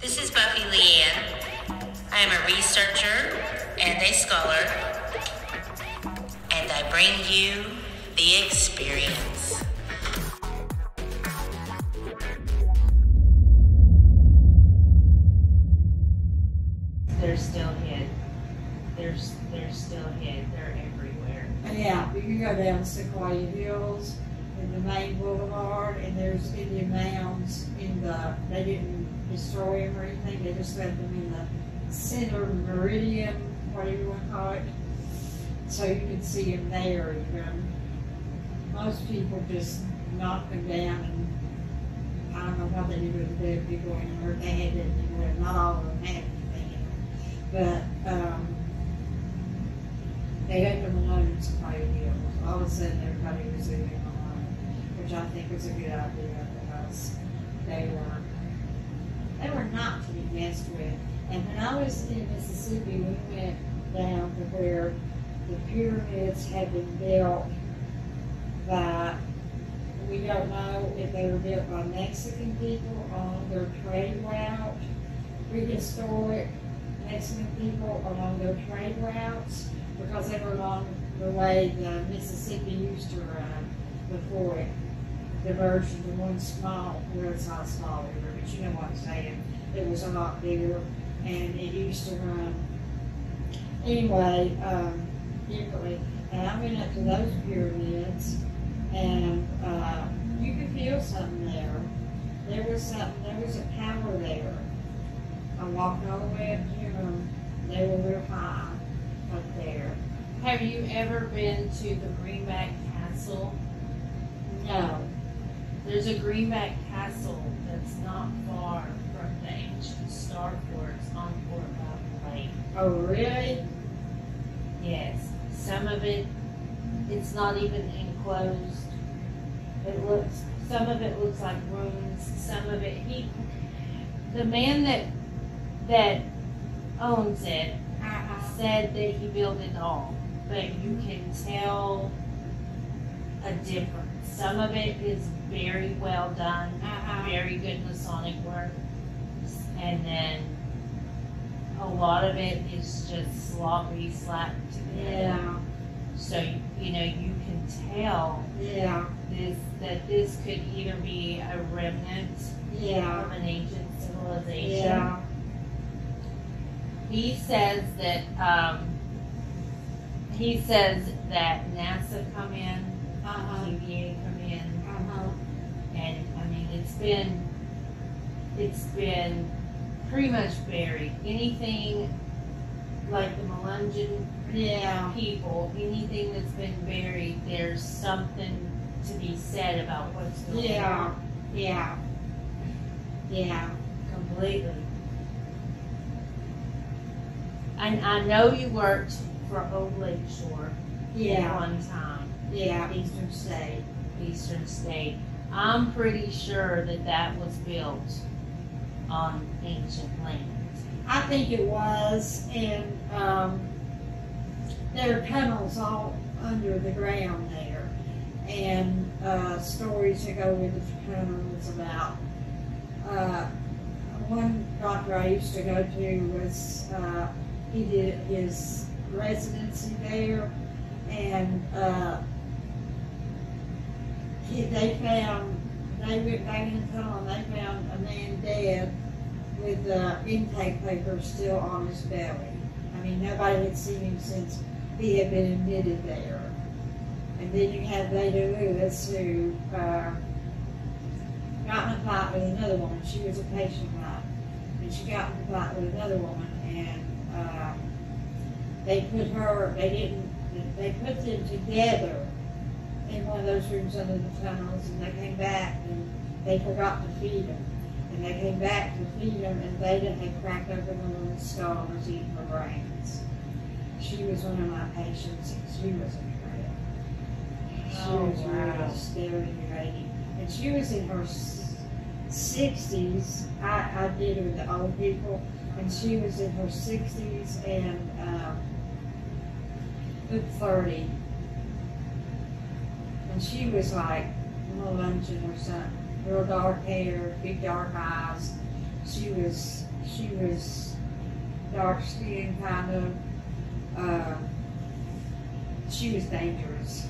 This is Buffy Leanne. I am a researcher and a scholar, and I bring you the experience. They're still hid. They're, they're still hid. They're everywhere. Yeah, you can go down Sequoyah Hills and the main boulevard, and there's Indian mounds in the, they didn't destroy them or anything, they just left them in the center meridian, whatever you wanna call it. So you can see them there. Most people just knock them down and I don't know what they do with the dead people anymore, they had it anywhere, not all of them had anything. But, um, they had them alone in Sequoyah Hills. All of a sudden, everybody was leaving alone, which I think was a good idea because they were they were not to be messed with. And when I was in Mississippi, we went down to where the pyramids had been built by we don't know if they were built by Mexican people on their trade route, prehistoric Mexican people along their trade routes because they were along the way the Mississippi used to run before it diverged into one small, well, it's not a small river, but you know what I'm saying. It was a lot bigger, and it used to run, anyway, um, differently. And I went up to those pyramids, and, uh, you could feel something there. There was something, there was a power there. I walked all the way up to them, they were real high up there. Have you ever been to the Greenback Castle? No, There's a Greenback Castle that's not far from the ancient Star Forts on Fort Lake. oh, really? Yes, some of it, it's not even enclosed. It looks, some of it looks like ruins, some of it, he, the man that, that owns it Uh-uh. said that he built it all, but you can tell a difference. Some of it is very well done, Uh-huh. very good Masonic work, and then a lot of it is just sloppy, slapped together. Yeah, So you know you can tell yeah, this that this could either be a remnant yeah, from an ancient civilization. yeah. He says that um, he says that NASA come in, Uh-huh, TVA come in, uh-huh. and I mean it's been it's been pretty much buried. Anything like the Melungeon Yeah, people, anything that's been buried, there's something to be said about what's going yeah, on. yeah. Yeah, Completely. And I know you worked for Old Lake Shore yeah, one time, yeah, Eastern State. Eastern State. I'm pretty sure that that was built on ancient land. I think it was, and, um, there are tunnels all under the ground there. And, uh, stories that go with the tunnels about, uh, one doctor I used to go to was, uh, he did his residency there, and, uh, they found, they went back in the tunnel and they found a man dead with the intake paper still on his belly. I mean, nobody had seen him since he had been admitted there. And then you had Leda Lewis who, uh, got in a fight with another woman. She was a patient wife. And she got in a fight with another woman and, uh, they put her, they didn't, they put them together in one of those rooms under the tunnels and they came back and they forgot to feed them. And they came back to feed them and they didn't They cracked open the woman's skull and was eating her brains. She was one of my patients and she was a trip. She Oh, was wow. really lady. And she was in her sixties. I, I did it with the old people and she was in her sixties and, um, good thirty. And she was like Melungeon or something, real dark hair, big dark eyes. She was she was dark skinned kind of. Uh, she was dangerous.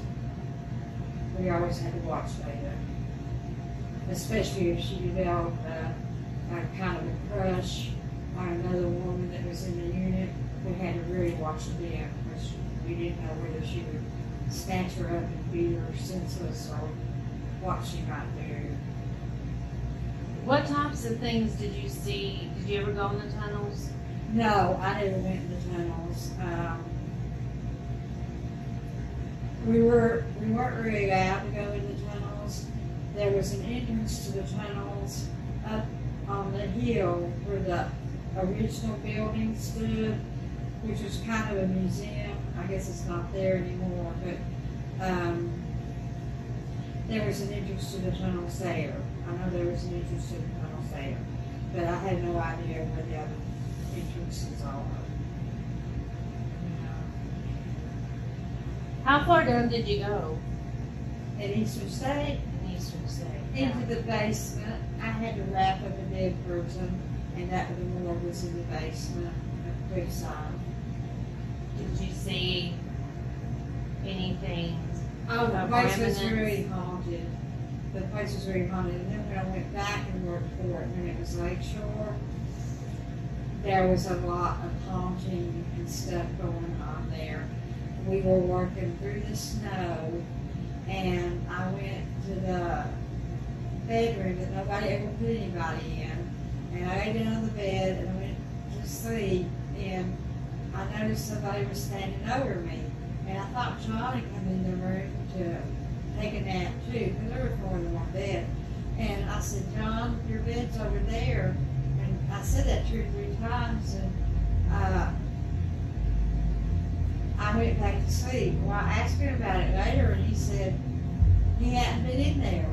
We always had to watch Veda. Especially if she developed a, a kind of a crush on another woman that was in the unit. We had to really watch then because we didn't know whether she would snatch her up and beat her senseless or what she might do. What types of things did you see? Did you ever go in the tunnels? No, I never went in the tunnels. Um, we were we weren't really allowed to go in the tunnels. There was an entrance to the tunnels up on the hill where the original building stood, which was kind of a museum. I guess it's not there anymore, but um, there was an entrance to the tunnels there. I know there was an entrance to the tunnels there, but I had no idea where the other entrances are. How far down did you go At Eastern State, in Eastern State? into the basement, I had to wrap up a dead person, and that the morgue was in the basement, at Creekside. Did you see anything? Oh, the place was remnants? really haunted. The place was really haunted, and then when I went back and worked for it, when it was Lakeshore, there was a lot of haunting and stuff going on there. We were working through the snow, and I went to the bedroom that nobody ever put anybody in, and I laid down on the bed and I went to sleep, I noticed somebody was standing over me. And I thought John had come in the room to take a nap too, because there were four of them bed. And I said, John, your bed's over there. And I said that two or three times, and uh, I went back to sleep. Well, I asked him about it later, and he said he hadn't been in there.